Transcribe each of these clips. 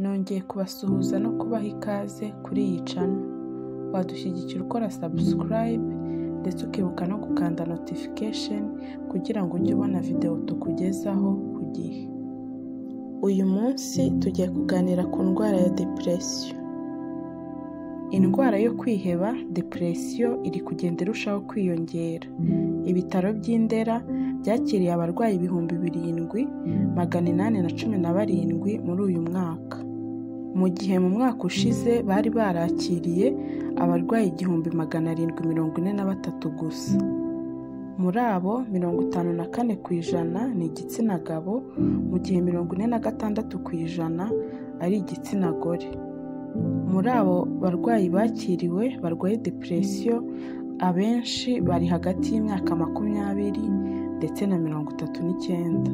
nongeye kubasuhuza no kubaha ikaze kuri iyi cano wadushyigikira ukora subscribe ndetse ukibuka no gukanda notification kugira ngo ujye ubona videwo tukugezaho ku gihe. Uyu munsi tugiye kuganira ku ndwara ya depression. Indwara yo kwiheba depression iri kugenda irushaho kwiyongera. Ibitaro by'indera byakiriye abarwayi ibihumbi birindwi magana inani na cumi na barindwi muri uyu mwaka. Mu gihe mu mwaka ushize bari barakiriye abarwayi igihumbi magana arindwi mirongo ine na batatu gusa. Muri abo mirongo itanu na kane ku ijana ni igitsina gabo mu gihe mirongo ine na gatandatu ku ijana ari igitsina gore. Muri abo barwayi bakiriwe barwaye depression abenshi bari hagati y'imyaka makumyabiri ndetse na mirongo itatu n'icyenda.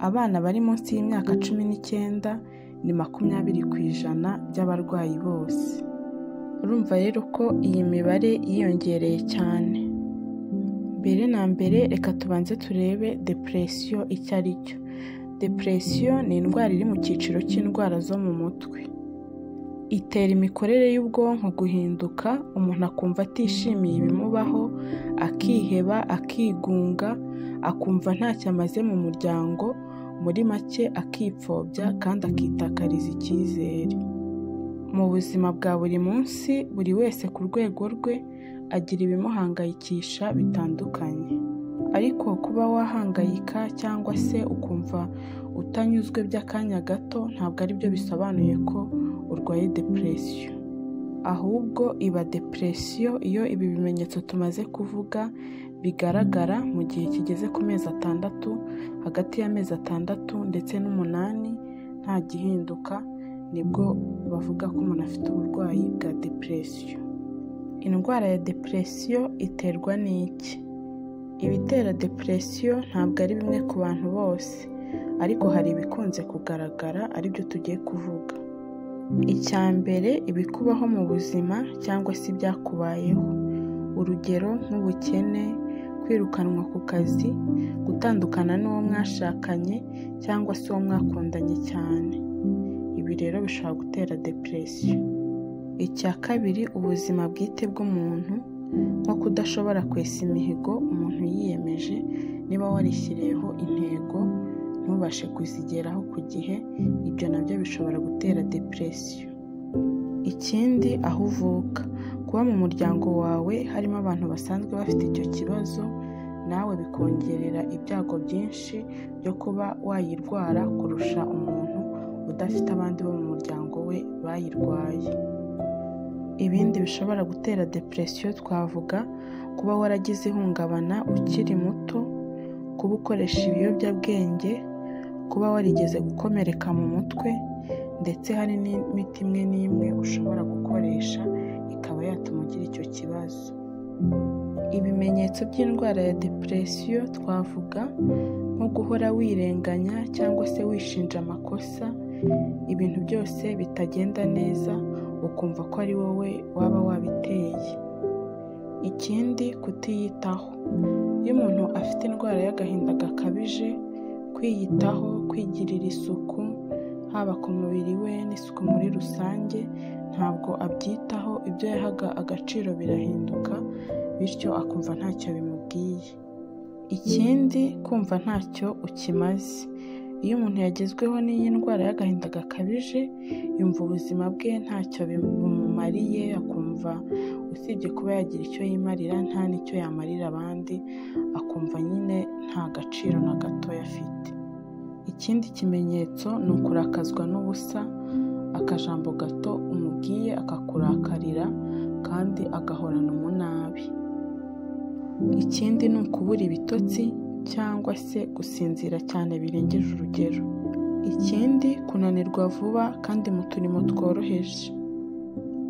Abana bari munsi y'imyaka cumi n'icyenda ni makumyabiri ku ijana by'abarwayi bose. Urumva rero ko iyi mibare yiyongereye cyane. Mbere na mbere reka tubanze turebe depression icyo ari cyo. Depression ni indwara iri mu cyiciro cy'indwara zo mu mutwe. Itera imikorere y'ubwonko guhinduka umuntu akumva atishimiye ibimubaho akiheba akigunga akumva ntacyo amaze mu muryango muri make akipfobya kandi akitakariza icyizere. Mu buzima bwa buri munsi buri wese ku rwego rwe agira ibimuhangayikisha bitandukanye. Ariko kuba wahangayika cyangwa se ukumva utanyuzwe by'akanya gato ntabwo ari byo bisobanuye ko urwaye depression. Ahubwo iba depression iyo ibi bimenyetso tumaze kuvuga bigaragara mu gihe kigeze ku mezi atandatu hagati y'amezi atandatu ndetse n'umunani nta gihinduka ni bwo bavuga ko umuntu afite uburwayi bwa depression. Indwara ya depression iterwa n'iki? Ibitera depression ntabwo ari bimwe ku bantu bose ariko hari ibikunze kugaragara ari byo tugiye kuvuga. Icya mbere ibikubaho mu buzima cyangwa se ibyakubayeho. Urugero nk'ubukene kwirukanwa ku kazi gutandukana n'uwo mwashakanye cyangwa se uwo mwakundanye cyane. Ibi rero bishobora gutera depression. Icya kabiri ubuzima bwite bw'umuntu. Nko kudashobora kwesa imihigo umuntu yiyemeje niba warishyiriyeho intego ntubashe kuzigeraho ku gihe ibyo na byo bishobora gutera depression. Ikindi aho uvuka. Kuba mu muryango wawe harimo abantu basanzwe bafite icyo kibazo nawe bikongerera ibyago byinshi byo kuba wayirwara kurusha umuntu udafite abandi bo mu muryango we bayirwaye. Ibindi bishobora gutera depression twavuga kuba waragize ihungabana ukiri muto kuba ukoresha ibiyobyabwenge kuba warigeze gukomereka mu mutwe ndetse hari n'imiti imwe n'imwe ushobora gukoresha ikaba yatuma ugira icyo kibazo. Ibimenyetso by'indwara ya depression twavuga nko guhora wirenganya cyangwa se wishinja amakosa ibintu byose bitagenda neza ukumva ko ari wowe waba wabiteye. Ikindi kutiyitaho. Iyo umuntu afite indwara y'agahinda gakabije kwiyitaho kwigirira isuku haba ku mubiri we n'isuku muri rusange ntabwo abyitaho ibyo yahaga agaciro birahinduka bityo akumva ntacyo bimubwiye. Ikindi kumva ntacyo ukimaze. Iyo umuntu yagezweho n'iyi ndwara y'agahinda gakabije yumva ubuzima bwe ntacyo bumumariye akumva usibye kuba yagira icyo yimarira nta n'icyo yamarira abandi akumva nyine nta gaciro na gatoya afite ikindi kimenyetso ni ukurakazwa n'ubusa akajambo gato umubwiye akakurakarira kandi agahorana umunabi. Ikindi ni ukubura ibitotsi cyangwa se gusinzira cyane birengeje urugero. Ikindi kunanirwa vuba kandi mu turimo tworoheje.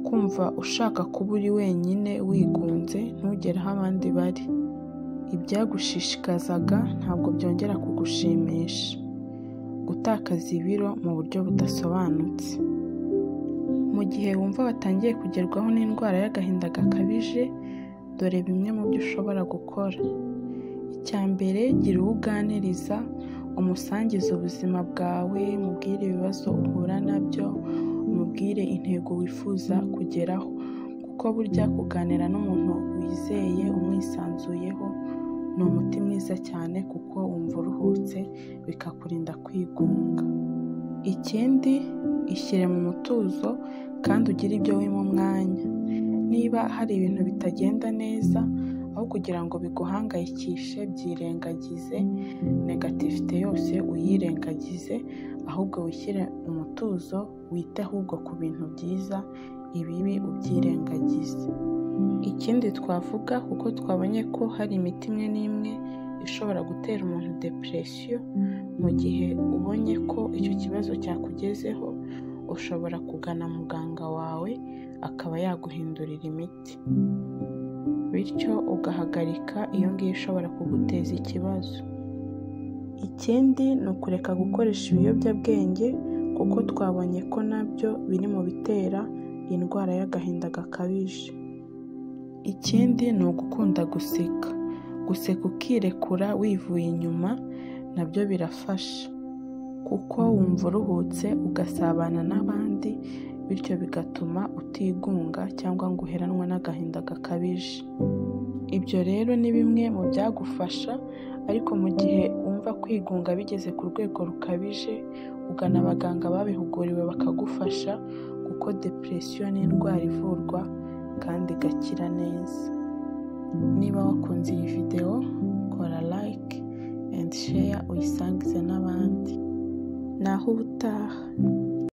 Kumva ushaka kuba uri wenyine wigunze ntugere aho abandi bari. Ibyagushishikazaga ntabwo byongera kugushimisha. Gutakaza ibiro mu buryo budasobanutse. Mu gihe wumva watangiye kugerwaho n'indwara y'agahinda gakabije dore bimwe mu byo ushobora gukora. Icya mbere gira uwo uganiriza umusangize ubuzima bwawe umubwire ibibazo uhura na byo umubwire intego wifuza kugeraho. Kuko burya kuganira n'umuntu wizeye umwisanzuyeho ni umuti mwiza cyane kuko wumva uruhutse bikakurinda kwigunga. Ikindi ishyire mu mutuzo kandi ugire ibyo wima umwanya. Niba hari ibintu bitagenda neza aho kugira ngo biguhangayikishe byirengagize negativite yose uyirengagize ahubwo wishyire umutuzo wite ahubwo ku bintu byiza ibibi ubyirengagize. Ikindi twavuga kuko twabonye ko hari imiti imwe n'imwe ishobora gutera umuntu depresiyo mu gihe ubonye ko icyo kibazo cyakugezeho ushobora kugana muganga wawe akaba yaguhindurira imiti. Bityo ugahagarika iyo ngiyo ishobora kuguteza ikibazo. Ikindi ni ukureka gukoresha ibiyobyabwenge kuko twabonye ko na byo biri mu bitera indwara y'agahinda gakabije. Ikindi ni ugukunda guseka. Guseka ukirekura wivuye inyuma na byo birafasha. Kuko wumva uruhutse ugasabana n'abandi bityo bigatuma utigunga cyangwa ngo uheranwe n'agahinda gakabije. Ibyo rero ni bimwe mu byagufasha ariko mu gihe wumva kwigunga bigeze ku rwego rukabije ugana abaganga babihuguriwe bakagufasha kuko depresiyo ni indwara ivurwa kandi igakira neza. Niba wakunze iyi videwo kora like share uyisangize n'abandi. Naho ubutaha.